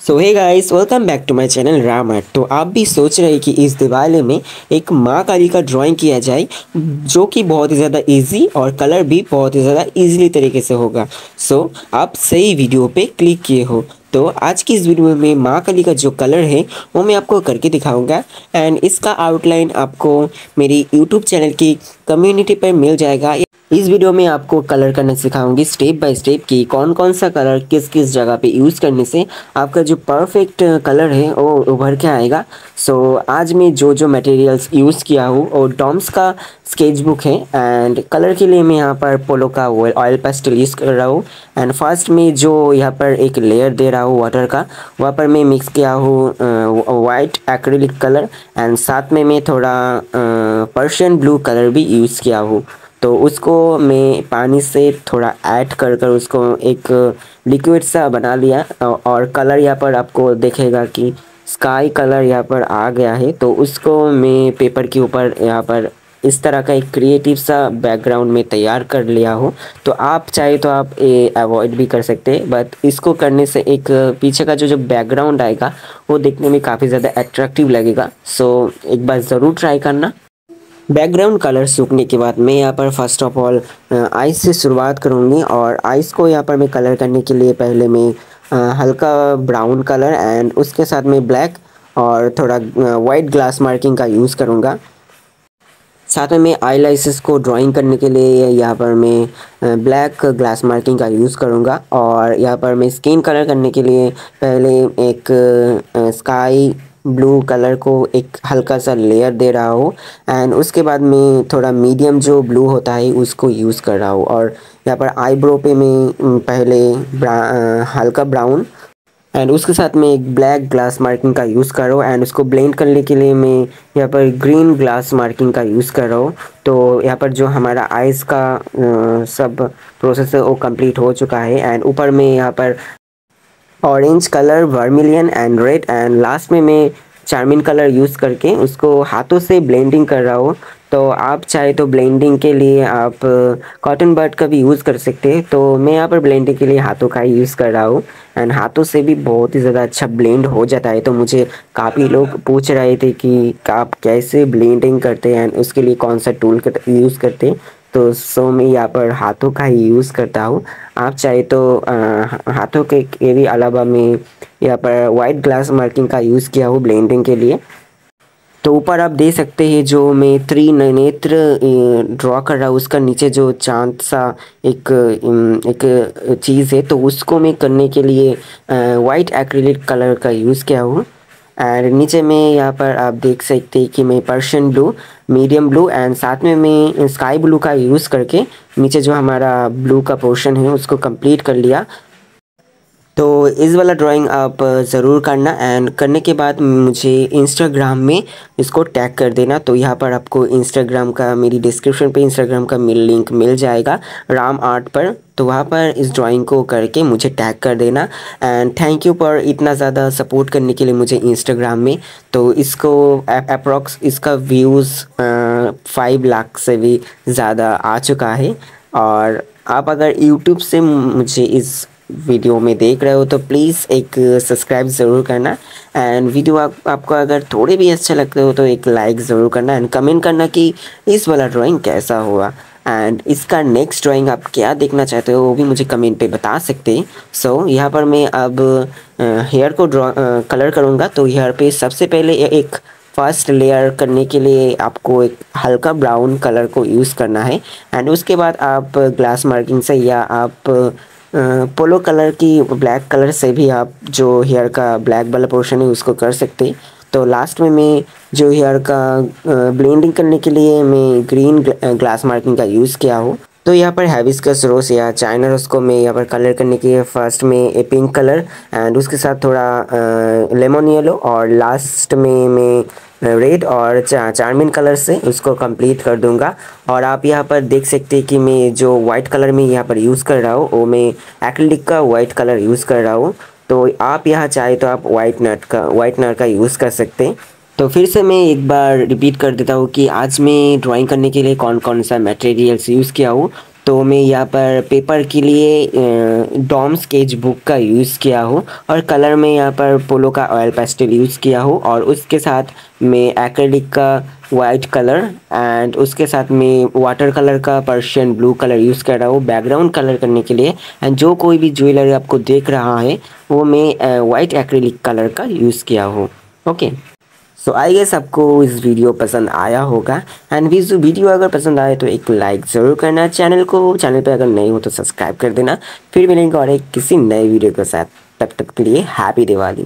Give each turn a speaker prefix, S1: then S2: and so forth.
S1: So hey guys welcome back to my channel रामट तो आप भी सोच रहे हैं कि इस दिवाली में एक माँ काली का ड्राइंग किया जाए जो कि बहुत ही ज़्यादा इजी और कलर भी बहुत ही ज़्यादा इजीली तरीके से होगा। सो so, आप सही वीडियो पे क्लिक किए हो। तो आज की इस वीडियो में माँ काली का जो कलर है वो मैं आपको करके दिखाऊँगा। एंड इसका आउटलाइन आपको मेरी यूट्यूब चैनल की कम्युनिटी पर मिल जाएगा। इस वीडियो में आपको कलर करना सिखाऊँगी स्टेप बाय स्टेप कि कौन कौन सा कलर किस किस जगह पे यूज़ करने से आपका जो परफेक्ट कलर है वो उभर के आएगा। सो so, आज मैं जो जो मटेरियल्स यूज़ किया हूँ और डॉम्स का स्केच बुक है एंड कलर के लिए मैं यहाँ पर पोलो का ऑयल पेस्टल यूज़ कर रहा हूँ एंड फ़र्स्ट में जो यहाँ पर एक लेयर दे रहा हूँ वाटर का वहाँ पर मैं मिक्स किया हूँ वाइट एक्रेलिक कलर एंड साथ में मैं थोड़ा पर्शियन ब्लू कलर भी यूज़ किया हूँ। तो उसको मैं पानी से थोड़ा ऐड कर कर उसको एक लिक्विड सा बना लिया। और कलर यहाँ पर आपको देखेगा कि स्काई कलर यहाँ पर आ गया है। तो उसको मैं पेपर के ऊपर यहाँ पर इस तरह का एक क्रिएटिव सा बैकग्राउंड में तैयार कर लिया हो। तो आप चाहे तो आप ये अवॉइड भी कर सकते हैं। बट इसको करने से एक पीछे का जो जो बैकग्राउंड आएगा, वो देखने में काफ़ी ज़्यादा अट्रैक्टिव लगेगा। सो एक बार ज़रूर ट्राई करना। बैकग्राउंड कलर सूखने के बाद मैं यहाँ पर फ़र्स्ट ऑफ़ ऑल आइस से शुरुआत करूँगी और आइस को यहाँ पर मैं कलर करने के लिए पहले मैं हल्का ब्राउन कलर एंड उसके साथ में ब्लैक और थोड़ा वाइट ग्लास मार्किंग का यूज़ करूँगा। साथ में मैं आई लाइसिस को ड्राइंग करने के लिए यहाँ पर मैं ब्लैक ग्लास मार्किंग का यूज़ करूँगा और यहाँ पर मैं स्किन कलर करने के लिए पहले एक स्काई ब्लू कलर को एक हल्का सा लेयर दे रहा हूँ एंड उसके बाद मैं थोड़ा मीडियम जो ब्लू होता है उसको यूज़ कर रहा हूँ और यहाँ पर आईब्रो पे मैं पहले ब्रा, हल्का ब्राउन एंड उसके साथ में एक ब्लैक ग्लास मार्किंग का यूज़ कर रहा हूँ एंड उसको ब्लेंड करने के लिए मैं यहाँ पर ग्रीन ग्लास मार्किंग का यूज़ कर रहा हूँ तो यहाँ पर जो हमारा आइस का आ, सब प्रोसेस है वो कंप्लीट हो चुका है एंड ऊपर में यहाँ पर orange colour vermilion and red and last में मैं चार्मिन कलर यूज़ करके उसको हाथों से ब्लेंडिंग कर रहा हूँ। तो आप चाहे तो ब्लेंडिंग के लिए आप कॉटन बर्ड का भी यूज़ कर सकते हैं। तो मैं यहाँ पर ब्लेंडिंग के लिए हाथों का ही यूज़ कर रहा हूँ। एंड हाथों से भी बहुत ही ज़्यादा अच्छा ब्लेंड हो जाता है। तो मुझे काफ़ी लोग पूछ रहे थे कि आप कैसे ब्लेंडिंग करते हैं एंड उसके लिए कौन सा टूल यूज़ करते हैं। तो सो मैं यहाँ पर हाथों का ही यूज़ करता हूँ। आप चाहे तो आ, हाथों के के भी अलावा मैं यहाँ पर वाइट ग्लास मार्किंग का यूज़ किया हूँ ब्लेंडिंग के लिए। तो ऊपर आप देख सकते हैं जो मैं त्रि नेत्र ड्रॉ कर रहा हूँ उसका नीचे जो चाँद सा एक एक चीज़ है तो उसको मैं करने के लिए वाइट एक्रिलिक कलर का यूज़ किया हूँ। एंड नीचे में यहाँ पर आप देख सकते हैं कि मैं Persian blue medium blue and साथ में मैं स्काई ब्लू का यूज़ करके नीचे जो हमारा ब्लू का पोर्शन है उसको कंप्लीट कर लिया। तो इस वाला ड्राइंग आप ज़रूर करना एंड करने के बाद मुझे इंस्टाग्राम में इसको टैग कर देना। तो यहाँ पर आपको इंस्टाग्राम का, मेरी डिस्क्रिप्शन पे इंस्टाग्राम का लिंक मिल जाएगा। राम आर्ट पर तो वहाँ पर इस ड्राइंग को करके मुझे टैग कर देना। एंड थैंक यू फॉर इतना ज़्यादा सपोर्ट करने के लिए मुझे इंस्टाग्राम में। तो इसको अप्रॉक्स इसका व्यूज़ फाइव लाख से भी ज़्यादा आ चुका है। और आप अगर यूट्यूब से मुझे इस वीडियो में देख रहे हो तो प्लीज़ एक सब्सक्राइब ज़रूर करना। एंड वीडियो आप, आपको अगर थोड़े भी अच्छे लगते हो तो एक लाइक ज़रूर करना। एंड कमेंट करना कि इस वाला ड्राइंग कैसा हुआ। एंड इसका नेक्स्ट ड्राइंग आप क्या देखना चाहते हो वो भी मुझे कमेंट पे बता सकते हैं। सो so, यहाँ पर मैं अब हेयर को ड्रॉ कलर करूँगा। तो हेयर पे सबसे पहले एक फ़र्स्ट लेयर करने के लिए आपको एक हल्का ब्राउन कलर को यूज़ करना है। एंड उसके बाद आप ग्लास मार्किंग से या आप पोलो कलर की ब्लैक कलर से भी आप जो हेयर का ब्लैक वाला पोर्शन है उसको कर सकते हैं। तो लास्ट में मैं जो हेयर का ब्लेंडिंग करने के लिए मैं ग्रीन ग्लास मार्किंग का यूज़ किया हूँ। तो यहाँ पर हैविस्कस रोस या चाइना रोस को मैं यहाँ पर कलर करने के लिए फ़र्स्ट में ए पिंक कलर एंड उसके साथ थोड़ा लेमन येलो और लास्ट में मैं रेड और चा, चार्मिन कलर से उसको कंप्लीट कर दूँगा। और आप यहाँ पर देख सकते हैं कि मैं जो वाइट कलर में यहाँ पर यूज़ कर रहा हूँ वो मैं एक्रिलिक का वाइट कलर यूज़ कर रहा हूँ। तो आप यहाँ चाहे तो आप वाइट नट का वाइट नट का यूज़ कर सकते हैं। तो फिर से मैं एक बार रिपीट कर देता हूँ कि आज मैं ड्राइंग करने के लिए कौन कौन सा मटेरियल्स यूज़ किया हूँ। तो मैं यहाँ पर पेपर के लिए डॉम स्केच बुक का यूज़ किया हूँ और कलर में यहाँ पर पोलो का ऑयल पेस्टल यूज़ किया हूँ और उसके साथ मैं एक्रेलिक का वाइट कलर एंड उसके साथ में वाटर कलर का पर्शियन ब्लू कलर यूज़ कर रहा हूँ बैकग्राउंड कलर करने के लिए एंड जो कोई भी ज्वेलरी आपको देख रहा है, वो मैं वाइट एक्रेलिक कलर का यूज़ किया हूँ। ओके सो आई गेस आपको इस वीडियो पसंद आया होगा। एंड वीज वीडियो अगर पसंद आए तो एक लाइक ज़रूर करना चैनल को। चैनल पर अगर नहीं हो तो सब्सक्राइब कर देना। फिर मिलेंगे और एक किसी नए वीडियो के साथ। तब तक के लिए हैप्पी दिवाली